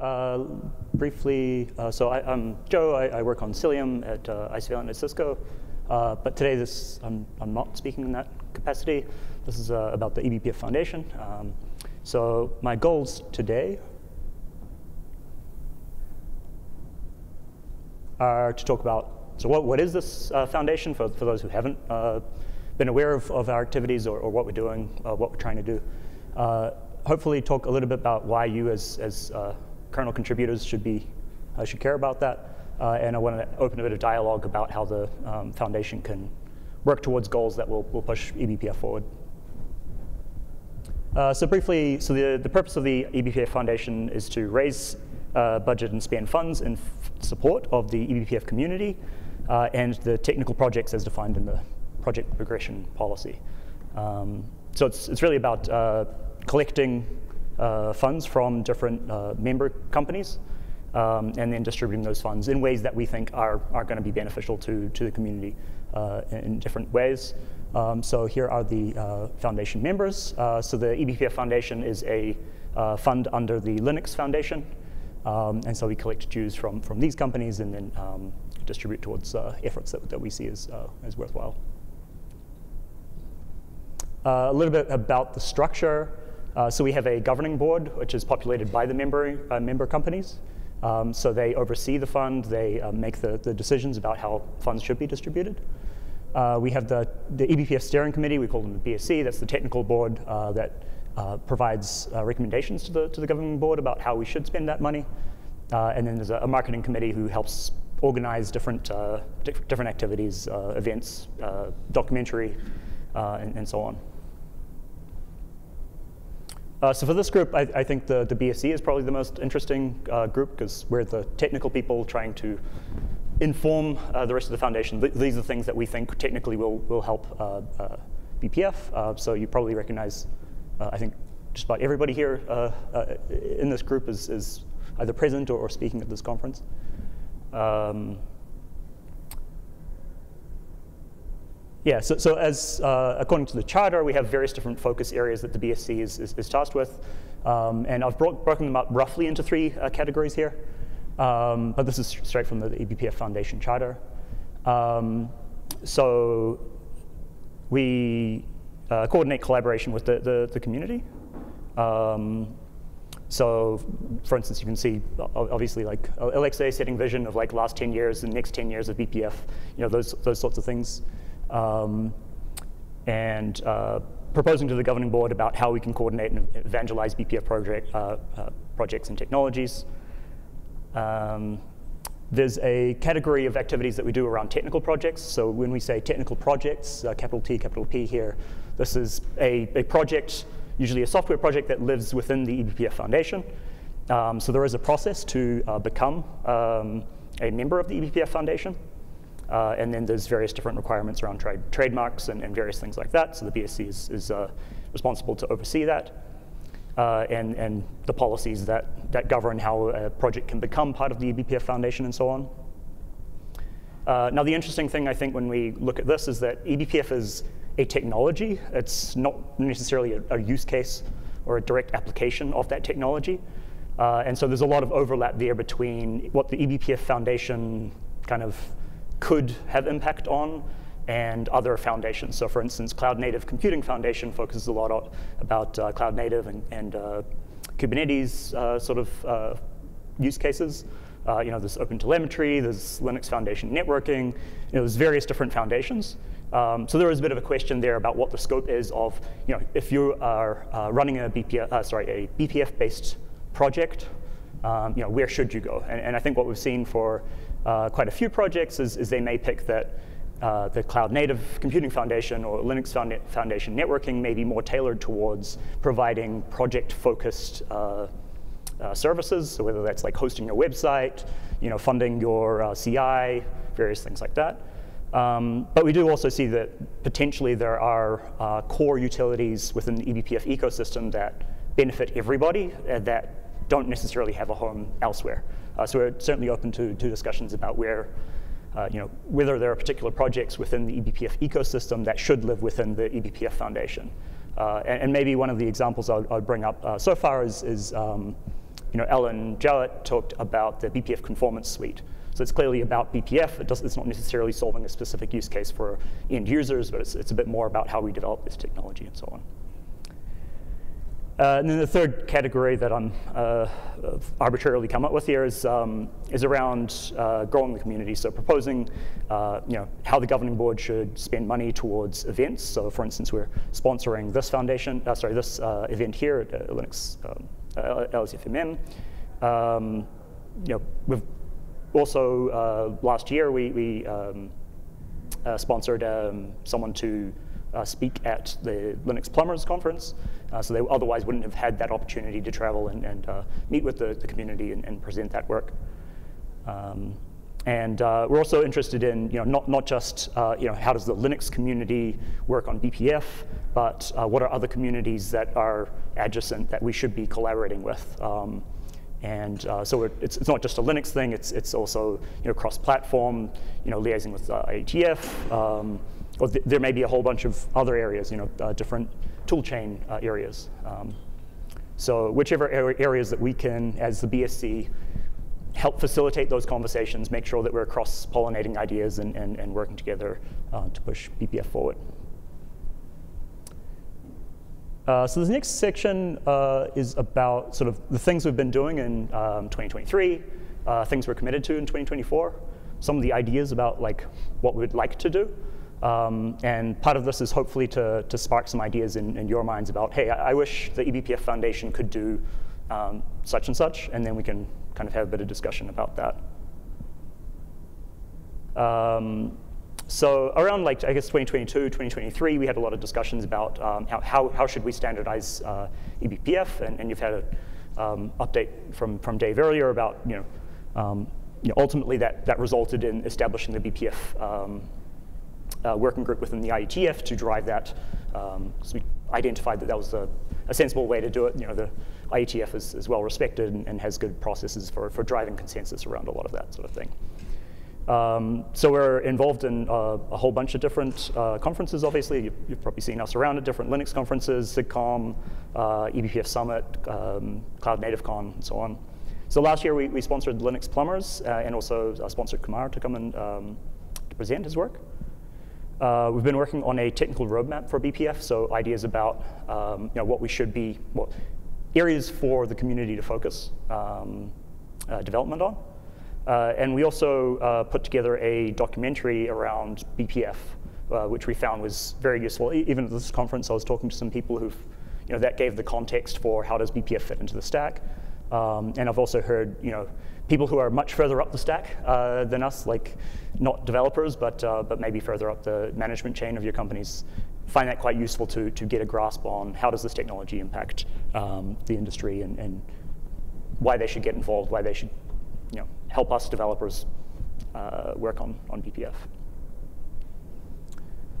Uh, briefly, uh, so I, am Joe. I, I, work on Cilium at uh, Isovalent at Cisco. Uh, but today, this I'm, I'm, not speaking in that capacity. This is uh, about the eBPF Foundation. Um, so my goals today are to talk about so what, what is this uh, foundation for, for those who haven't been aware of, of our activities or, or what we're doing, what we're trying to do. hopefully, talk a little bit about why you as, as kernel contributors should be uh, should care about that. Uh, and I want to open a bit of dialogue about how the um, foundation can work towards goals that will, will push eBPF forward. Uh, so briefly, so the, the purpose of the eBPF Foundation is to raise uh, budget and spend funds in support of the eBPF community uh, and the technical projects as defined in the project progression policy. Um, so it's, it's really about uh, collecting funds from different uh, member companies um, and then distributing those funds in ways that we think are, are going to be beneficial to, to the community uh, in different ways. Um, so here are the uh, foundation members. Uh, so the eBPF Foundation is a uh, fund under the Linux Foundation. Um, and so we collect dues from, from these companies and then um, distribute towards efforts that, that we see as, as worthwhile. a little bit about the structure. Uh, so we have a governing board, which is populated by the member, uh, member companies. Um, so they oversee the fund, they uh, make the, the decisions about how funds should be distributed. Uh, we have the, the eBPF steering committee, we call them the BSC, that's the technical board uh, that uh, provides recommendations to the, to the governing board about how we should spend that money. and then there's a, a, marketing committee who helps organize different, different activities, events, documentary, and, and so on. Uh, so for this group, I, I, think the, the BSC is probably the most interesting uh, group because we're the technical people trying to inform uh, the rest of the foundation. Th these are things that we think technically will, will help uh, uh, BPF. Uh, so you probably recognize, I think, just about everybody here in this group is, is either present or, or, speaking at this conference. Um, Yeah, so, so as uh, according to the charter, we have various different focus areas that the BSC is, is, is tasked with. Um, and I've bro broken them up roughly into three uh, categories here. Um, but this is straight from the eBPF Foundation charter. Um, so we uh, coordinate collaboration with the, the, the community. Um, so for instance, you can see obviously like Alexei setting vision of like last 10 years and next 10 years of BPF, you know, those, those sorts of things um, and uh, proposing to the governing board about how we can coordinate and evangelize BPF project, uh, uh, projects and technologies. Um, there's a category of activities that we do around technical projects. So when we say technical projects, uh, capital T, capital P here, this is a, a project, usually a software project that lives within the eBPF Foundation. Um, so there is a process to uh, become um, a member of the eBPF Foundation. Uh, and then there's various different requirements around trade, trademarks and, and, various things like that. So the BSC is, is uh, responsible to oversee that. Uh, and, and the policies that, that govern how a project can become part of the eBPF Foundation and so on. Uh, now the interesting thing I think when we look at this is that eBPF is a technology. It's not necessarily a, a use case or a direct application of that technology. Uh, and so there's a lot of overlap there between what the eBPF Foundation kind of could have impact on and other foundations. So for instance, Cloud Native Computing Foundation focuses a lot about uh, cloud native and, and uh, Kubernetes uh, sort of uh, use cases. Uh, you know, there's OpenTelemetry, there's Linux Foundation networking, you know, there's various different foundations. Um, so there is a bit of a question there about what the scope is of, you know, if you are uh, running a BPF, sorry, a BPF-based project, um, you know, where should you go? And, and I think what we've seen for uh, quite a few projects is, is they may pick that uh, the Cloud Native Computing Foundation or Linux Foundation networking may be more tailored towards providing project-focused uh, uh, services, so whether that's like hosting your website, you know, funding your uh, CI, various things like that. Um, but we do also see that potentially there are uh, core utilities within the eBPF ecosystem that benefit everybody uh, that don't necessarily have a home elsewhere. Uh, so we're certainly open to, to discussions about where, uh, you know, whether there are particular projects within the eBPF ecosystem that should live within the eBPF Foundation. Uh, and, and, maybe one of the examples I'll, I'll bring up uh, so far is, is um, you know, Alan Jowett talked about the BPF conformance suite. So it's clearly about BPF. It it's not necessarily solving a specific use case for end users, but it's, it's a bit more about how we develop this technology and so on. Uh, and then the third category that I'm uh, arbitrarily come up with here is, um, is around uh, growing the community. So proposing uh, you know, how the governing board should spend money towards events. So for instance, we're sponsoring this foundation, uh, sorry, this uh, event here at Linux um, LSFMM. Um, you know, we've also, last year, we, we um, sponsored um, someone to speak at the Linux Plumbers Conference. Uh, so they otherwise wouldn't have had that opportunity to travel and, and uh, meet with the, the community and, and, present that work. Um, and uh, we're also interested in, you know, not, not just, uh, you know, how does the Linux community work on BPF, but uh, what are other communities that are adjacent that we should be collaborating with. Um, and uh, so it's, it's not just a Linux thing, it's, it's also you know, cross-platform, you know, liaising with uh, IETF, um, or th there may be a whole bunch of other areas, you know, uh, different toolchain uh, areas. Um, so whichever areas that we can, as the BSC, help facilitate those conversations, make sure that we're cross-pollinating ideas and, and, and, working together uh, to push BPF forward. Uh, so this next section uh, is about sort of the things we've been doing in um, 2023, uh, things we're committed to in 2024, some of the ideas about like what we'd like to do, um, and part of this is hopefully to, to spark some ideas in, in your minds about, hey, I, I, wish the eBPF Foundation could do um, such and such, and then we can kind of have a bit of discussion about that. Um, so around like, I guess 2022, 2023, we had a lot of discussions about um, how, how, how, should we standardize uh, eBPF, and, and, you've had an um, update from, from Dave earlier about, you know, um, you know, ultimately that, that resulted in establishing the BPF uh, working group within the IETF to drive that. Um, so we identified that that was a, a, sensible way to do it. You know, the IETF is, is well respected and, and, has good processes for, for driving consensus around a lot of that sort of thing. Um, so we're involved in uh, a whole bunch of different uh, conferences, obviously. You've, you've, probably seen us around at different Linux conferences, SIGCOMM, uh, eBPF Summit, um, Cloud Native Con, and so on. So last year we, we sponsored Linux Plumbers uh, and also uh, sponsored Kumar to come and um, to present his work. Uh, we've been working on a technical roadmap for BPF, so ideas about um, you know, what we should be, well, areas for the community to focus um, uh, development on. Uh, and we also uh, put together a documentary around BPF, uh, which we found was very useful. Even at this conference, I was talking to some people who you know, that gave the context for how does BPF fit into the stack. Um, and I've also heard, you know, people who are much further up the stack uh, than us, like not developers, but, uh, but maybe further up the management chain of your companies, find that quite useful to, to get a grasp on how does this technology impact um, the industry and, and why they should get involved, why they should you know, help us developers uh, work on, on BPF.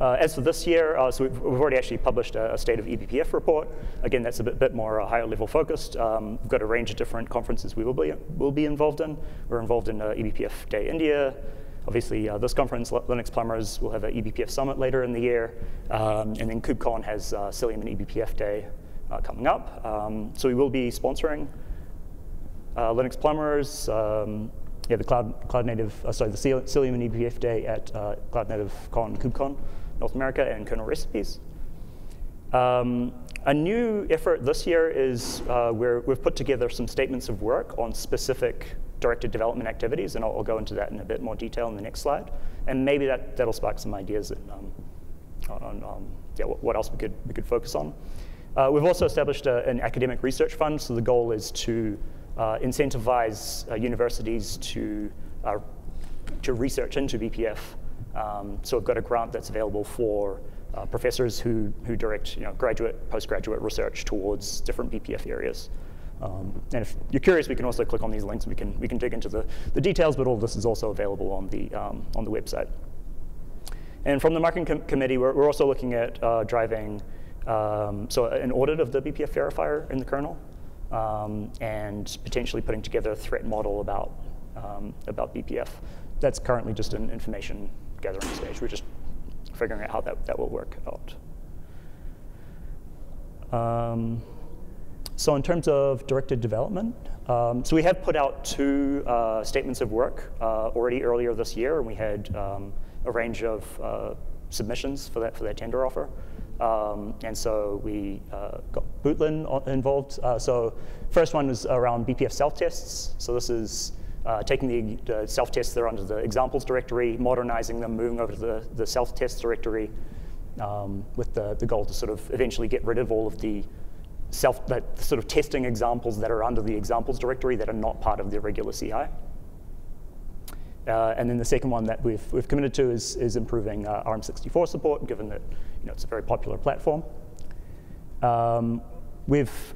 Uh, as for this year, uh, so we've, we've, already actually published a, a, state of eBPF report. Again, that's a bit, bit more uh, higher level focused. Um, we've got a range of different conferences we will be, will be involved in. We're involved in uh, eBPF Day India. Obviously, uh, this conference, Linux Plumbers, will have an eBPF Summit later in the year. Um, and then KubeCon has uh, Cilium and eBPF Day coming up. Um, so we will be sponsoring Linux Plumbers, um, yeah, the Cloud, Cloud Native, sorry, the Cilium and eBPF Day at Cloud Native Con, KubeCon. North America and kernel recipes. Um, a new effort this year is uh, where we've put together some statements of work on specific directed development activities, and I'll, I'll, go into that in a bit more detail in the next slide. And maybe that, that'll spark some ideas in, um, on um, yeah, what else we could, we could focus on. Uh, we've also established a, an academic research fund, so the goal is to uh, incentivize uh, universities to, uh, to research into BPF um, so we've got a grant that's available for uh, professors who, who direct you know, graduate, postgraduate research towards different BPF areas. Um, and if you're curious, we can also click on these links we can, we can dig into the, the details, but all this is also available on the, um, on the website. And from the marketing com committee, we're, we're, also looking at uh, driving um, so an audit of the BPF verifier in the kernel um, and potentially putting together a threat model about, um, about BPF. That's currently just an information gathering stage. We're just figuring out how that, that will work out. Um, so in terms of directed development, um, so we have put out two uh, statements of work uh, already earlier this year, and we had um, a range of uh, submissions for that for that tender offer. Um, and so we uh, got Bootlin involved. Uh, so first one was around BPF self-tests. So this is uh, taking the, the self-tests that are under the examples directory, modernizing them, moving over to the, the self-tests directory um, with the, the goal to sort of eventually get rid of all of the self, that sort of testing examples that are under the examples directory that are not part of the regular CI. Uh, and then the second one that we've, we've committed to is, is improving uh, ARM64 support, given that you know, it's a very popular platform. Um, we've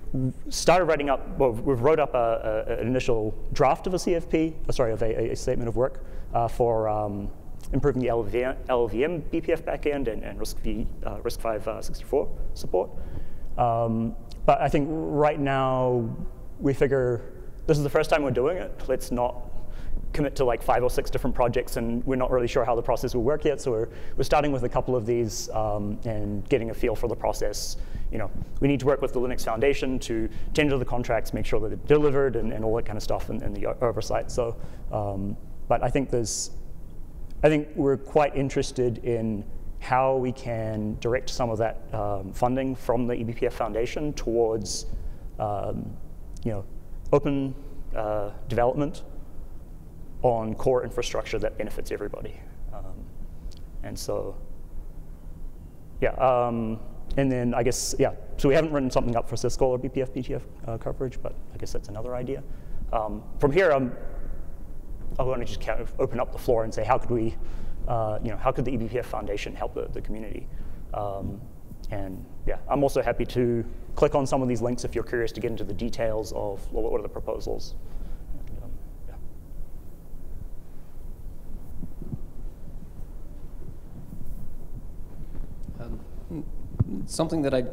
started writing up, well, we've wrote up a, a, an initial draft of a CFP, oh, sorry, of a, a, statement of work uh, for um, improving the LVM, LLVM BPF backend and, and RISC-V, uh, RISC-V 64 support. Um, but I think right now we figure this is the first time we're doing it. Let's not commit to like five or six different projects and we're not really sure how the process will work yet. So we're, we're starting with a couple of these um, and getting a feel for the process. You know, we need to work with the Linux Foundation to tender the contracts, make sure that they're delivered and, and all that kind of stuff and, and the oversight. So, um, but I think there's, I think we're quite interested in how we can direct some of that um, funding from the eBPF Foundation towards, um, you know, open uh, development on core infrastructure that benefits everybody. Um, and so, yeah, um, and then I guess, yeah, so we haven't written something up for Syscall or BPF, BTF uh, coverage, but I guess that's another idea. Um, from here, I'm, I want to just kind of open up the floor and say, how could we, uh, you know, how could the eBPF Foundation help the, the community? Um, and yeah, I'm also happy to click on some of these links if you're curious to get into the details of what are the proposals. Something that I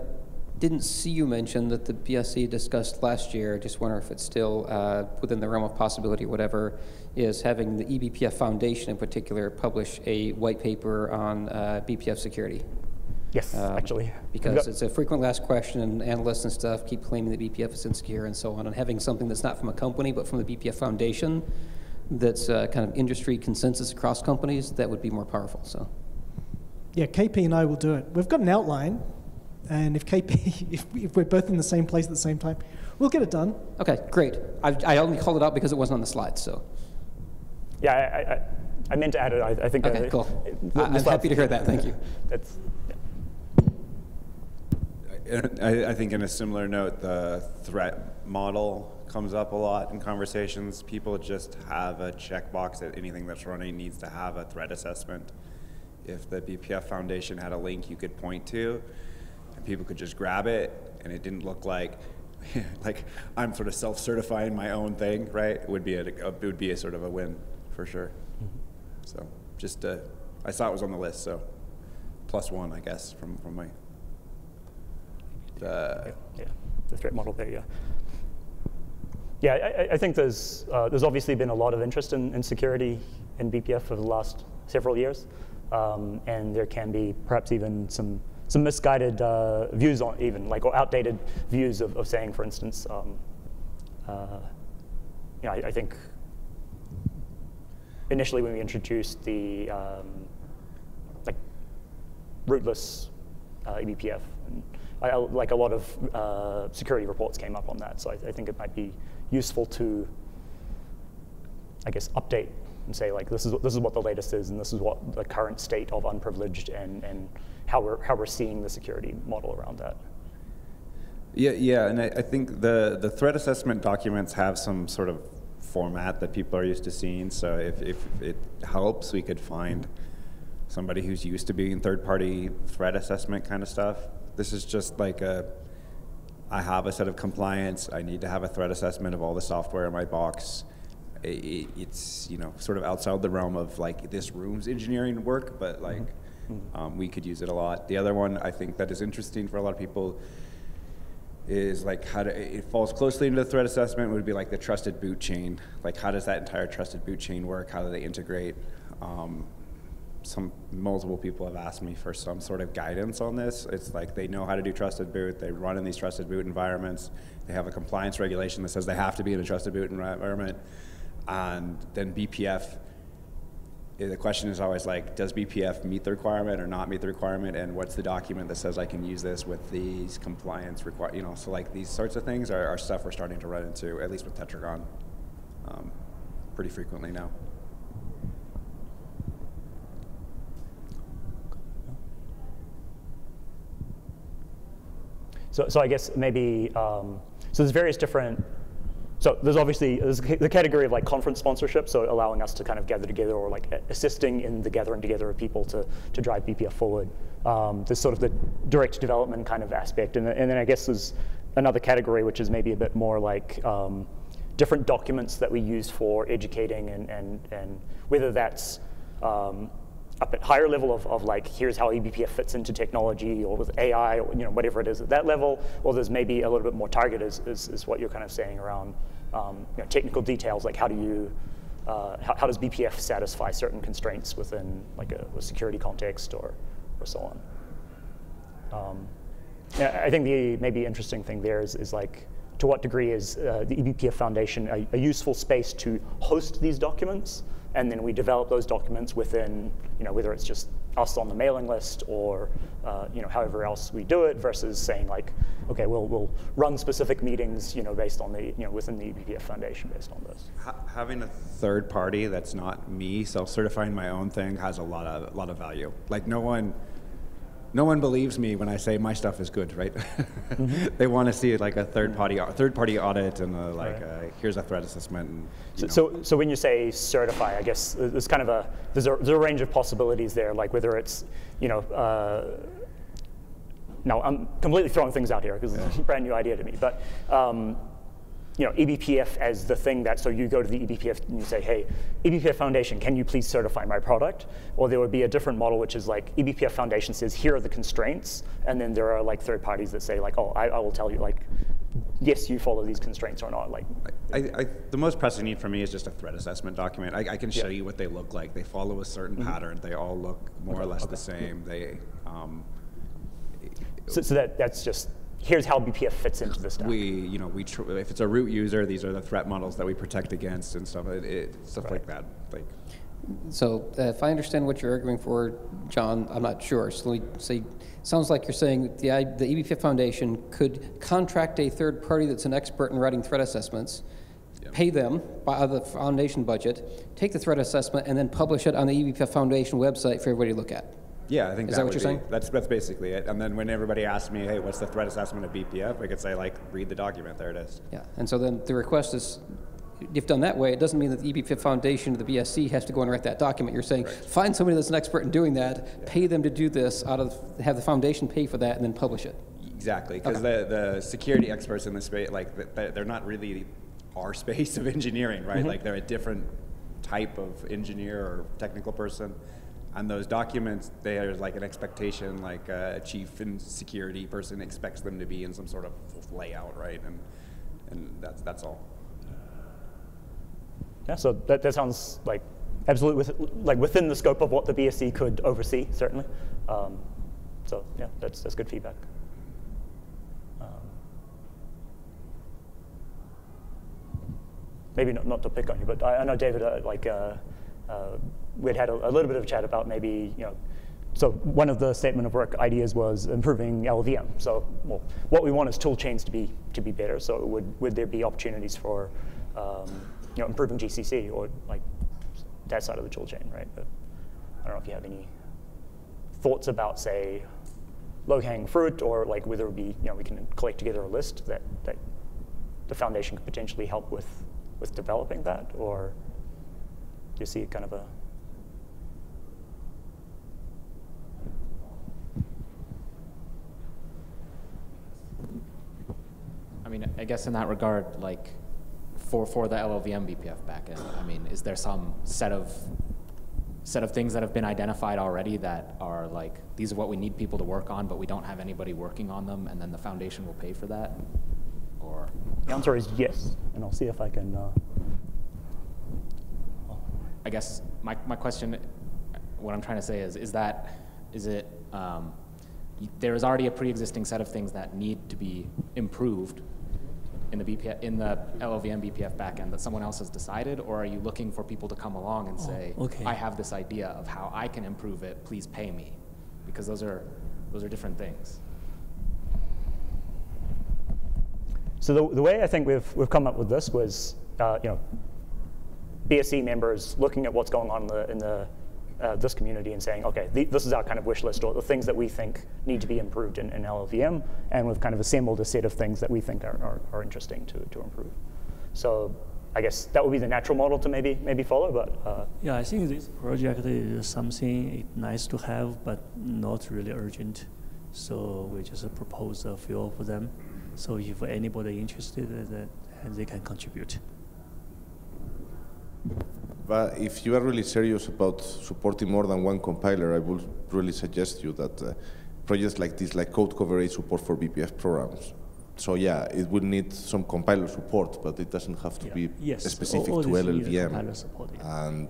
didn't see you mention that the BSC discussed last year, I just wonder if it's still uh, within the realm of possibility, whatever, is having the eBPF Foundation in particular publish a white paper on uh, BPF security. Yes, um, actually. Because it's a frequently asked question, and analysts and stuff keep claiming that BPF is insecure and so on, and having something that's not from a company but from the BPF Foundation that's uh, kind of industry consensus across companies, that would be more powerful. So. Yeah, KP and I will do it. We've got an outline, and if KP, if, if we're both in the same place at the same time, we'll get it done. Okay, great. I, I only called it out because it wasn't on the slides, so. Yeah, I, I, I meant to add it. I, I think. Okay, uh, cool. I'm happy to hear that. Thank you. That's. I, I think in a similar note, the threat model comes up a lot in conversations. People just have a checkbox that anything that's running needs to have a threat assessment if the BPF Foundation had a link you could point to, and people could just grab it, and it didn't look like like I'm sort of self-certifying my own thing, right? It would be a, it would be a sort of a win for sure. Mm-hmm. So just uh, I saw it was on the list, so plus one, I guess, from from my. Uh, yeah, yeah, the threat model there, yeah. Yeah, I, I think there's uh, there's obviously been a lot of interest in, in security in BPF for the last several years. Um, and there can be perhaps even some some misguided uh, views on even like or outdated views of, of saying, for instance, um, uh, you know, I, I, think initially when we introduced the um, like rootless uh, eBPF, I, like a lot of uh, security reports came up on that. So I, I think it might be useful to, I guess, update and say like this is this is what the latest is and this is what the current state of unprivileged and and how we're how we're seeing the security model around that. Yeah, yeah, and I, I think the the threat assessment documents have some sort of format that people are used to seeing. So if if it helps, we could find somebody who's used to being third-party threat assessment kind of stuff. This is just like a I have a set of compliance. I need to have a threat assessment of all the software in my box it, it's you know sort of outside the realm of like this room's engineering work, but like mm-hmm. um, we could use it a lot. The other one I think that is interesting for a lot of people is like how to, it falls closely into the threat assessment would be like the trusted boot chain. Like how does that entire trusted boot chain work? How do they integrate? Um, some multiple people have asked me for some sort of guidance on this. It's like they know how to do trusted boot. They run in these trusted boot environments. They have a compliance regulation that says they have to be in a trusted boot environment. And then BPF, eh, the question is always like, does BPF meet the requirement or not meet the requirement? And what's the document that says I can use this with these compliance require? You know, so like these sorts of things are, are stuff we're starting to run into, at least with Tetragon, um, pretty frequently now. So, so I guess maybe, um, so there's various different, so there's obviously there's the category of like conference sponsorship, so allowing us to kind of gather together or like assisting in the gathering together of people to, to drive BPF forward. Um, there's sort of the direct development kind of aspect. And, and then I guess there's another category which is maybe a bit more like um, different documents that we use for educating and, and, and whether that's um, up at higher level of, of like here's how eBPF fits into technology or with AI or you know whatever it is at that level, or there's maybe a little bit more target is, is, is what you're kind of saying around um, you know, technical details like how do you uh, how, how, does BPF satisfy certain constraints within like a, a security context or or so on. Um, yeah, I think the maybe interesting thing there is, is like to what degree is uh, the eBPF Foundation a, a useful space to host these documents and then we develop those documents within, you know, whether it's just us on the mailing list or, uh, you know, however else we do it versus saying like, okay, we'll, we'll run specific meetings, you know, based on the, you know, within the eBPF Foundation based on this. Ha having a third party that's not me self-certifying my own thing has a lot of, a lot of value. Like no one, no one believes me when I say my stuff is good, right? Mm-hmm. they want to see like a third party third party audit and a, like right. a, uh, here's a threat assessment. And, so, so, so when you say certify, I guess there's kind of a there's a, there's a range of possibilities there, like whether it's you know. Uh, now I'm completely throwing things out here because yeah. it's a brand new idea to me, but um, you know, eBPF as the thing that, so you go to the eBPF and you say, hey, eBPF Foundation, can you please certify my product? Or there would be a different model, which is like eBPF Foundation says, here are the constraints. And then there are like third parties that say like, oh, I, I will tell you like, yes, you follow these constraints or not. Like, I, I, the most pressing need for me is just a threat assessment document. I, I can show yeah. you what they look like. They follow a certain mm -hmm. pattern. They all look more okay. or less okay. the same. They, um, so, so that, that's just here's how BPF fits into the stack. We, you know, we if it's a root user, these are the threat models that we protect against and stuff, it, it, stuff right. like that. Like, so uh, if I understand what you're arguing for, John, I'm not sure. So let me say, sounds like you're saying the, the eBPF Foundation could contract a third party that's an expert in writing threat assessments, yep. pay them by the foundation budget, take the threat assessment, and then publish it on the eBPF Foundation website for everybody to look at. Yeah, I think is that, that what you're be, saying? That's that's basically it. And then when everybody asks me, hey, what's the threat assessment of BPF? I could say like, read the document. There it is. Yeah, and so then the request is. If done that way, it doesn't mean that the eBPF Foundation or the BSC has to go and write that document. You're saying right. find somebody that's an expert in doing that, yeah. pay them to do this, out of have the foundation pay for that, and then publish it. Exactly, because okay. the the security experts in this space, like they're not really our space of engineering, right? Mm -hmm. Like they're a different type of engineer or technical person on those documents, there's like an expectation, like a chief and security person expects them to be in some sort of layout, right? And and that's that's all. Yeah, so that, that sounds like absolutely with, like within the scope of what the BSC could oversee, certainly. Um, so yeah, that's that's good feedback. Um, maybe not, not to pick on you, but I, I know David, uh, like. Uh, uh, we'd had a, a, little bit of a chat about maybe, you know, so one of the statement of work ideas was improving LLVM. So well, what we want is tool chains to be to be better. So would would there be opportunities for um, you know improving GCC or like that side of the tool chain, right? But I don't know if you have any thoughts about say low hanging fruit or like whether it be you know we can collect together a list that that the foundation could potentially help with with developing that or do you see kind of a I mean, I guess in that regard, like for for the LLVM BPF backend, I mean, is there some set of set of things that have been identified already that are like these are what we need people to work on, but we don't have anybody working on them, and then the foundation will pay for that? Or the answer is yes, and I'll see if I can. Uh... I guess my my question what I'm trying to say is, is that, is it, um, there is already a pre-existing set of things that need to be improved in the BPF, in the LLVM BPF backend that someone else has decided, or are you looking for people to come along and say, okay. I have this idea of how I can improve it, please pay me? Because those are, those are different things. So the, the way I think we've, we've come up with this was, uh, you know, BSC members looking at what's going on in the, in the uh, this community and saying, okay, the, this is our kind of wish list or the things that we think need to be improved in, in LLVM, and we've kind of assembled a set of things that we think are, are, are interesting to, to improve. So I guess that would be the natural model to maybe maybe follow, but uh, Yeah, I think this project is something nice to have, but not really urgent. So we just propose a few of them. So if anybody interested, uh, that they can contribute. But if you are really serious about supporting more than one compiler, I would really suggest you that uh, projects like this, like code coverage support for BPF programs. So yeah, it will need some compiler support, but it doesn't have to Yeah. be Yes, specific all- all to this need a LLVM. compiler support, yeah. And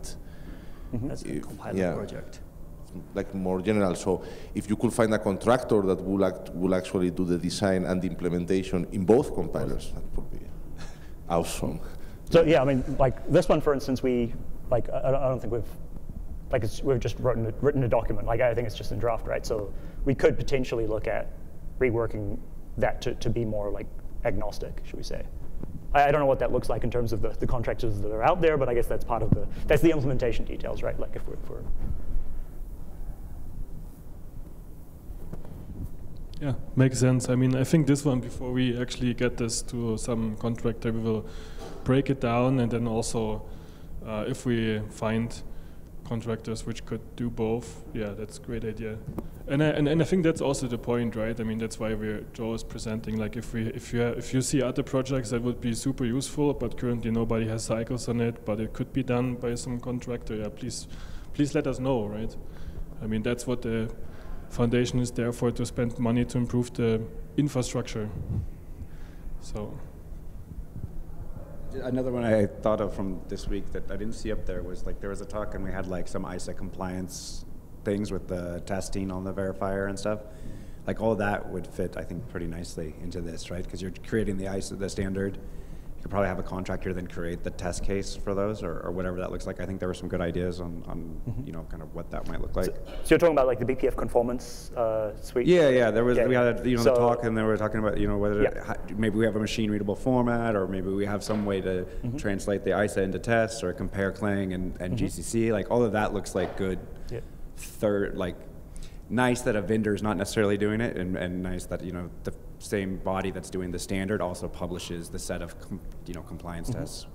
That's a compiler yeah. project. like more general. So if you could find a contractor that will act, will actually do the design and the implementation in both compilers, that would be awesome. So yeah, I mean, like this one, for instance, we like I, I don't- think we've like it's, we've just written a, written a document. Like I think it's just in draft, right? So we could potentially look at reworking that to, to be more like agnostic, should we say? I, I don't know what that looks like in terms of the, the contractors that are out there, but I guess that's part of the that's the implementation details, right? Like if we're, if we're Yeah, makes sense. I mean, I think this one, before we actually get this to some contractor, we will break it down and then also, uh, if we find contractors which could do both, yeah, that's a great idea. And I, and, and I think that's also the point, right? I mean, that's why we're, Joe is presenting, like if we, if you, if you see other projects that would be super useful, but currently nobody has cycles on it, but it could be done by some contractor, yeah, please, please let us know, right? I mean, that's what the foundation is there for, to spend money to improve the infrastructure. So, Another one I thought of from this week that I didn't see up there was like there was a talk and we had like some ISA compliance things with the testing on the verifier and stuff. Like all that would fit, I think, pretty nicely into this, right? Because you're creating the ISA, the standard. You could probably have a contractor then create the test case for those or, or whatever that looks like. I think there were some good ideas on, on you know, kind of what that might look like. so, so you're talking about like the BPF conformance uh, suite. Yeah, yeah. There was Okay. we had you know So- the talk, and then we were talking about you know whether Yeah. ha- maybe we have a machine readable format, or maybe we have some way to Mm-hmm. translate the ISA into tests, or compare Clang and, and GCC. Like all of that looks like good. Yeah. Third, like nice that a vendor is not necessarily doing it, and, and nice that you know the same body that's doing the standard also publishes the set of com- you know compliance Mm-hmm. tests.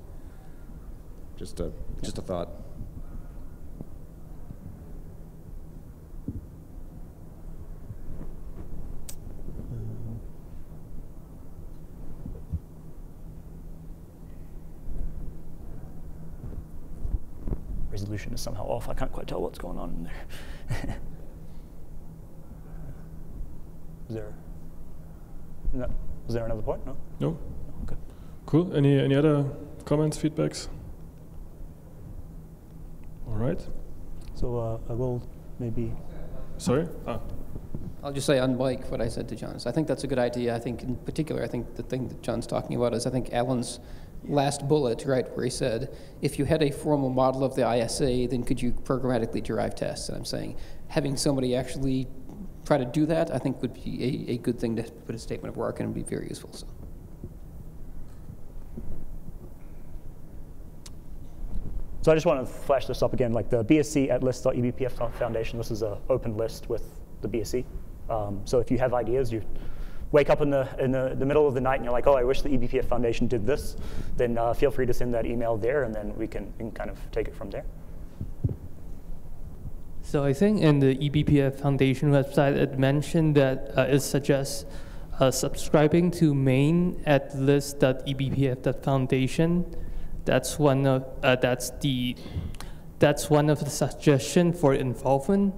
Just a just a thought. resolution is somehow off. I can't quite tell what's going on in there. is there? No, was there another point? No. no? Okay. Cool. Any, any other comments, feedbacks? All right. So uh, I will maybe. Sorry? Ah, I'll just say on Mike what I said to John. So I think that's a good idea. I think in particular, I think the thing that John's talking about is I think Alan's last bullet, right, where he said, if you had a formal model of the ISA, then could you programmatically derive tests? And I'm saying having somebody actually try to do that, I think would be a, a good thing to put a statement of work and be very useful. So. So I just want to flash this up again, like the BSC at list.ebpf Foundation. This is an open list with the BSC. Um, so if you have ideas, you wake up in the in the, the middle of the night and you're like, oh, I wish the eBPF Foundation did this, then uh, feel free to send that email there, and then we can, we can kind of take it from there. So I think in the eBPF Foundation website, it mentioned that uh, it suggests uh, subscribing to main at list.ebpf.foundation. That's one of uh, that's the that's one of the suggestion for involvement.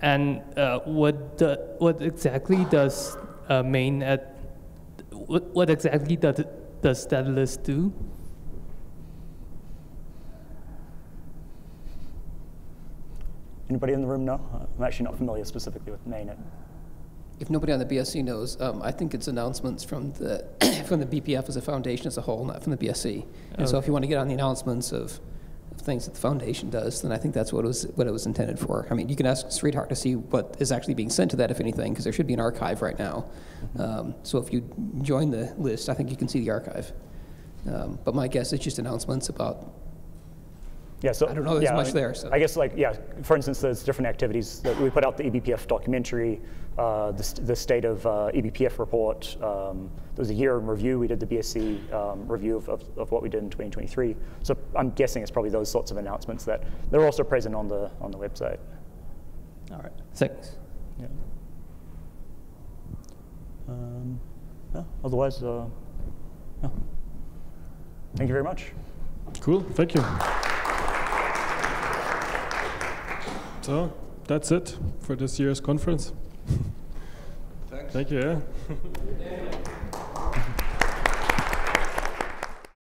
And uh, what the, what exactly does uh, main at what, what exactly does does that list do? Anybody in the room know? I'm actually not familiar specifically with mainnet. If nobody on the BSC knows, um, I think it's announcements from the from the BPF as a foundation as a whole, not from the BSC. And so, if you want to get on the announcements of, of things that the foundation does, then I think that's what it was what it was intended for. I mean, you can ask Sweetheart to see what is actually being sent to that, if anything, because there should be an archive right now. Um, so, if you join the list, I think you can see the archive. Um, but my guess is just announcements about Yeah, so I don't know there's yeah, much I- there, so- I guess like yeah, for instance, there's different activities that we put out the E eBPF documentary, uh, the, st- the state of uh, eBPF report. Um, there was a year in review. We did the BSC um, review of, of, of what we did in 2023. So I'm guessing it's probably those sorts of announcements that they're also present on the on the website. All right. Thanks. Yeah. Um, yeah, otherwise, uh, yeah. Thank you very much. Cool, thank you. So that's it for this year's conference. Thank you. Yeah.